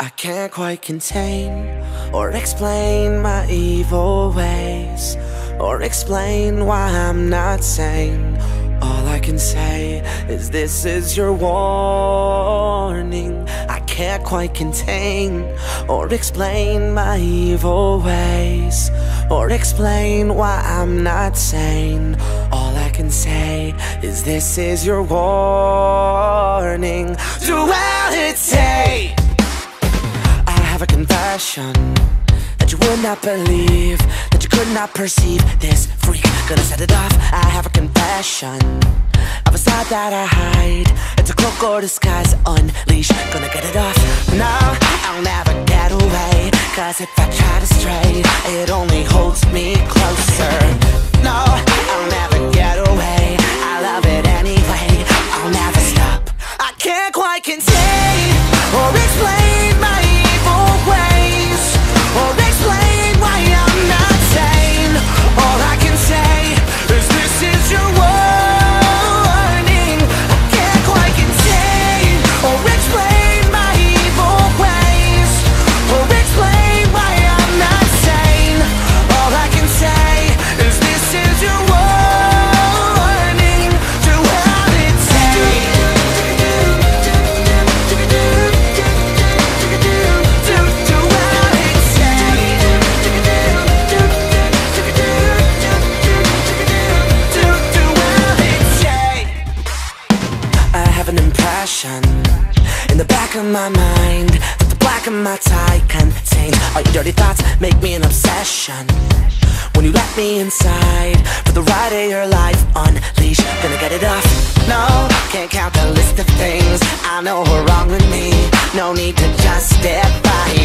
I can't quite contain or explain my evil ways or explain why I'm not sane. All I can say is this is your warning. I can't quite contain or explain my evil ways or explain why I'm not sane. All I can say is this is your warning. Duality a confession That you would not believe That you could not perceive This freak, gonna set it off I have a confession. Of a side that I hide It's a cloak or disguise Unleash, gonna get it off. No, In the back of my mind That the black of my tie contains All your dirty thoughts make me an obsession. When you let me inside For the ride of your life Unleash, gonna get it off. No, can't count the list of things. I know are wrong with me. No need to justify